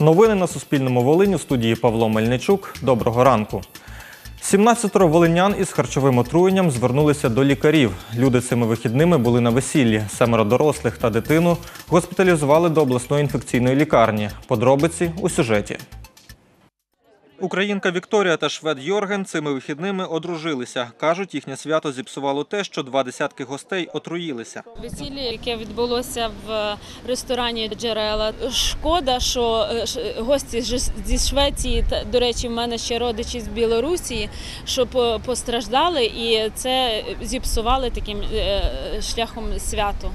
Новини на Суспільному Волині в студії Павло Мельничук. Доброго ранку. 17 волинян із харчовим отруєнням звернулися до лікарів. Люди цими вихідними були на весіллі. Семеро дорослих та дитину госпіталізували до обласної інфекційної лікарні. Подробиці у сюжеті. Українка Вікторія та швед Йорген цими вихідними одружилися. Кажуть, їхнє свято зіпсувало те, що два десятки гостей отруїлися. Весілля, яке відбулося в ресторані Джерела. Шкода, що е, гості зі Швеції, до речі, в мене ще родичі з Білорусі, що по- постраждали, і це зіпсували таким е, шляхом свято.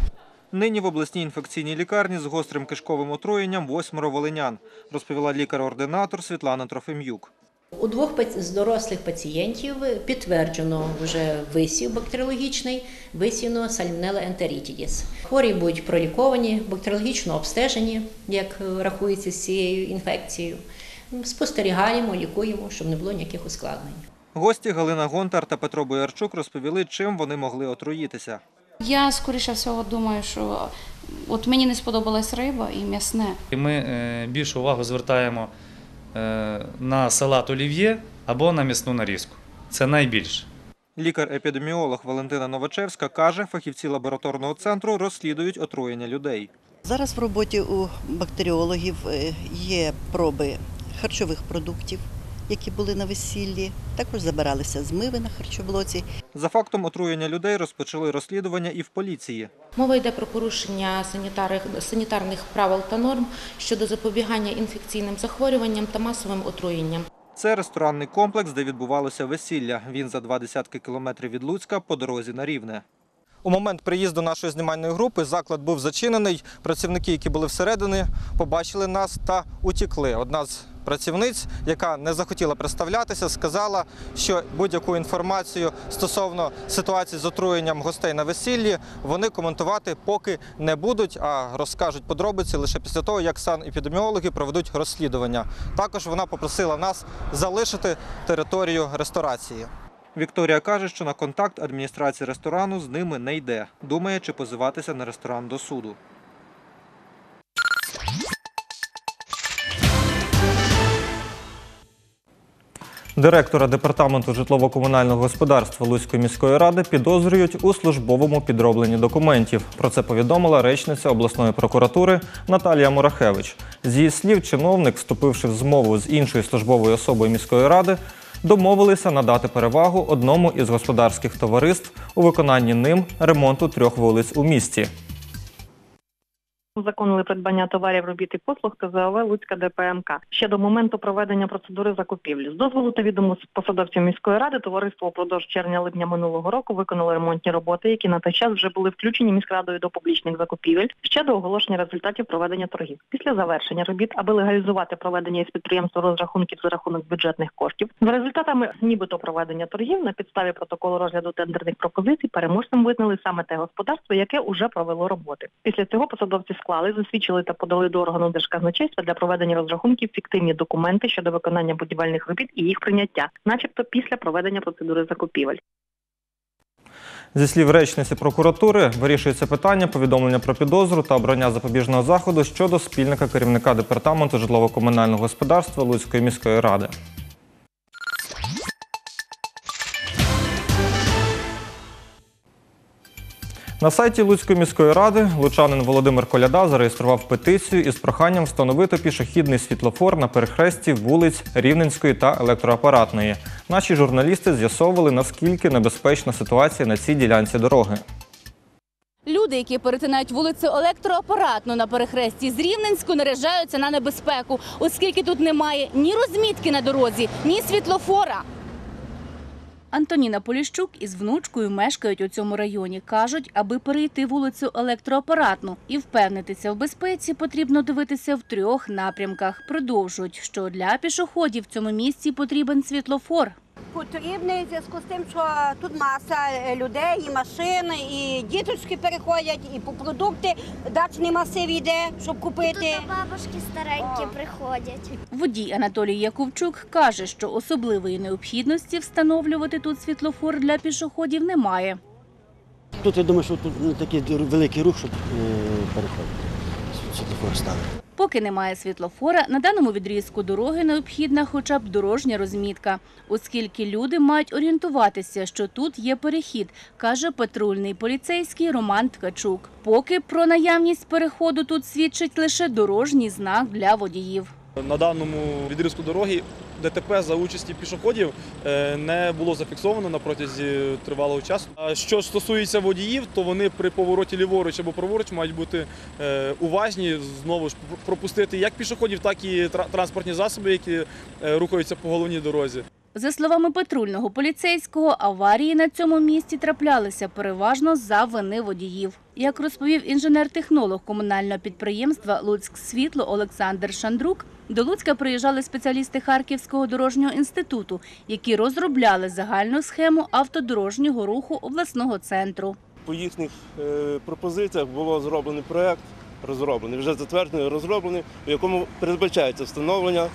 Нині в обласній інфекційній лікарні з гострим кишковим отруєнням восьмеро волинян, розповіла лікар-ординатор Світлана Трофим'юк. У двох з дорослих пацієнтів підтверджено вже висів бактеріологічний, висівно сальмонелла ентерітідіс. Хворі будуть проліковані, бактеріологічно обстежені, як рахується з цією інфекцією. Спостерігаємо, лікуємо, щоб не було ніяких ускладнень. Гості Галина Гонтар та Петро Боярчук розповіли, чим вони могли отруїтися. Я скоріше всього думаю, що от мені не сподобалась риба і м'ясне. І Ми е, більшу увагу звертаємо е, на салат олів'є або на м'ясну нарізку. Це найбільше. Лікар-епідеміолог Валентина Новачевська каже, фахівці лабораторного центру розслідують отруєння людей. Зараз в роботі у бактеріологів е, є проби харчових продуктів, які були на весіллі. Також забиралися змиви на харчоблоці. За фактом отруєння людей розпочали розслідування і в поліції. Мова йде про порушення санітарних, санітарних правил та норм щодо запобігання інфекційним захворюванням та масовим отруєнням. Це ресторанний комплекс, де відбувалося весілля. Він за два десятки кілометрів від Луцька по дорозі на Рівне. У момент приїзду нашої знімальної групи заклад був зачинений. Працівники, які були всередині, побачили нас та утікли. Одна з працівниць, яка не захотіла представлятися, сказала, що будь-яку інформацію стосовно ситуації з отруєнням гостей на весіллі вони коментувати поки не будуть, а розкажуть подробиці лише після того, як санепідеміологи проведуть розслідування. Також вона попросила нас залишити територію ресторації. Вікторія каже, що на контакт адміністрації ресторану з ними не йде. Думає, чи позиватися на ресторан до суду. Директора департаменту житлово-комунального господарства Луцької міської ради підозрюють у службовому підробленні документів. Про це повідомила речниця обласної прокуратури Наталія Мурахевич. З її слів, чиновник, вступивши в змову з іншою службовою особою міської ради, домовилися надати перевагу одному із господарських товариств у виконанні ним ремонту трьох вулиць у місті. Узаконили придбання товарів, робіт і послуг ТЗОВ Луцька ДПМК ще до моменту проведення процедури закупівлі. З дозволу та відому посадовців міської ради товариство упродовж червня-липня минулого року виконало ремонтні роботи, які на той час вже були включені міськрадою до публічних закупівель ще до оголошення результатів проведення торгів. Після завершення робіт, аби легалізувати проведення із підприємства розрахунків за рахунок бюджетних коштів, за результатами нібито проведення торгів на підставі протоколу розгляду тендерних пропозицій переможцем визнали саме те господарство, яке уже провело роботи. Після цього посадовці склали, засвідчили та подали до органу держказначейства для проведення розрахунків фіктивні документи щодо виконання будівельних робіт і їх прийняття, начебто після проведення процедури закупівель. Зі слів речниці прокуратури, вирішується питання повідомлення про підозру та обрання запобіжного заходу щодо спільника керівника департаменту житлово-комунального господарства Луцької міської ради. На сайті Луцької міської ради лучанин Володимир Коляда зареєстрував петицію із проханням встановити пішохідний світлофор на перехресті вулиць Рівненської та електроапаратної. Наші журналісти з'ясовували, наскільки небезпечна ситуація на цій ділянці дороги. Люди, які перетинають вулицю електроапаратну на перехресті з Рівненську, наражаються на небезпеку, оскільки тут немає ні розмітки на дорозі, ні світлофора. Антоніна Поліщук із внучкою мешкають у цьому районі. Кажуть, аби перейти вулицю електроапаратну і впевнитися в безпеці, потрібно дивитися в трьох напрямках. Продовжують, що для пішоходів в цьому місці потрібен світлофор. Потрібний в зв'язку з тим, що тут маса е, людей, і машин, і діточки переходять, і по продукти дачний масив йде, щоб купити. бабушки старенькі приходять. Водій Анатолій Яковчук каже, що особливої необхідності встановлювати тут світлофор для пішоходів немає. Тут я думаю, що тут не такий великий рух, щоб е, переходити. Світлофор ставити. Поки немає світлофора, на даному відрізку дороги необхідна хоча б дорожня розмітка, оскільки люди мають орієнтуватися, що тут є перехід, каже патрульний поліцейський Роман Ткачук. Поки про наявність переходу тут свідчить лише дорожній знак для водіїв. На даному відрізку дороги ДТП за участі пішоходів е, не було зафіксовано на протязі тривалого часу. А що стосується водіїв, то вони при повороті ліворуч або праворуч мають бути е, уважні, знову ж пропустити як пішоходів, так і тра- транспортні засоби, які е, рухаються по головній дорозі. За словами патрульного поліцейського, аварії на цьому місці траплялися переважно за вини водіїв. Як розповів інженер-технолог комунального підприємства Луцьк Світло Олександр Шандрук, до Луцька приїжджали спеціалісти Харківського дорожнього інституту, які розробляли загальну схему автодорожнього руху обласного центру. По їхніх е, пропозиціях було зроблений проект, розроблений, вже затверджений, розроблений, в якому передбачається встановлення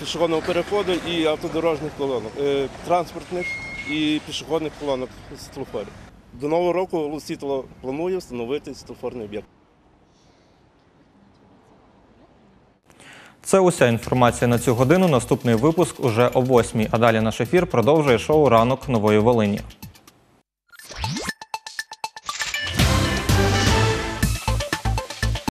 пішохідного переходу і автодорожніх колонок, е, транспортних і пішохідних колонок світлофорів. До нового року Лусітло планує встановити світлофорний об'єкт. Це уся інформація на цю годину. Наступний випуск уже о 8 А далі наш ефір продовжує шоу Ранок нової Волині.